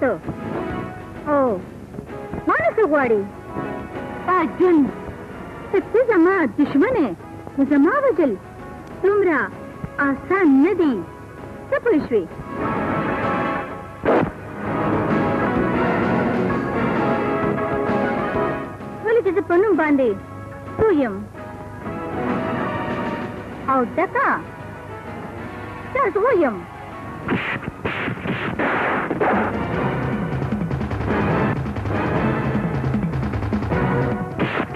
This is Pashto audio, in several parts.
ته او ما نه څه غواړي دا جون ته ته زما دشمن یې زما وژل دومره آسان نه دی څه پوه شوې ولې چې زه په نوم باندې پوه یم او دکا تاسو وایم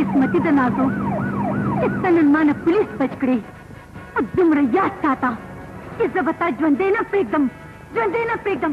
قسمتي د نازو چې ته نن ما نه پولیس بچ کړې او دومره یاد ساته چې زه به تا ژوندی نه پرېږدم ژوندی نه پرېږدم